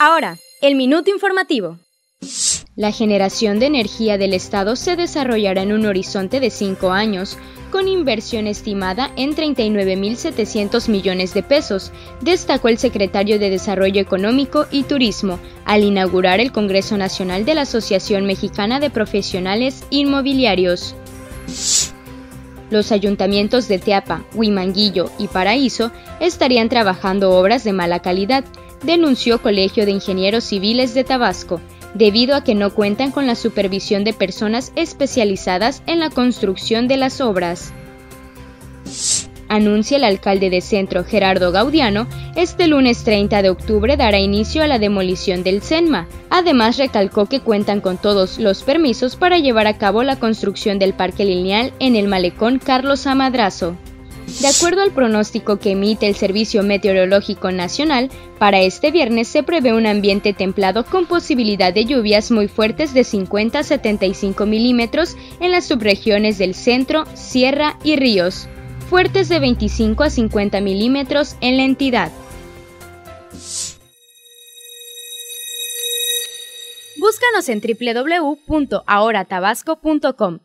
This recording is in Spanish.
Ahora, el minuto informativo. La generación de energía del Estado se desarrollará en un horizonte de cinco años, con inversión estimada en 39.700 millones de pesos, destacó el secretario de Desarrollo Económico y Turismo al inaugurar el Congreso Nacional de la Asociación Mexicana de Profesionales Inmobiliarios. Los ayuntamientos de Teapa, Huimanguillo y Paraíso estarían trabajando obras de mala calidad, denunció Colegio de Ingenieros Civiles de Tabasco, debido a que no cuentan con la supervisión de personas especializadas en la construcción de las obras. Anuncia el alcalde de Centro, Gerardo Gaudiano, este lunes 30 de octubre dará inicio a la demolición del CENMA. Además, recalcó que cuentan con todos los permisos para llevar a cabo la construcción del parque lineal en el malecón Carlos Amadrazo. De acuerdo al pronóstico que emite el Servicio Meteorológico Nacional, para este viernes se prevé un ambiente templado con posibilidad de lluvias muy fuertes de 50 a 75 milímetros en las subregiones del centro, sierra y ríos, fuertes de 25 a 50 milímetros en la entidad. Búscanos en www.ahoratabasco.com